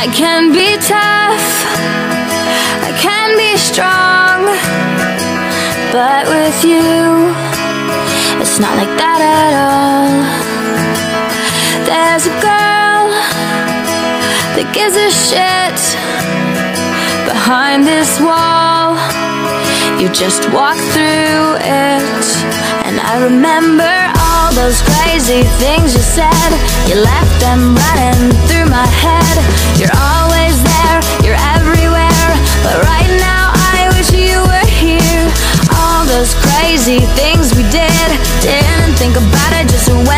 I can be tough, I can be strong, but with you, it's not like that at all. There's a girl that gives a shit behind this wall. You just walk through it, and I remember all those crazy things you said. You left them running through my head. those crazy things we did Didn't think about it just went.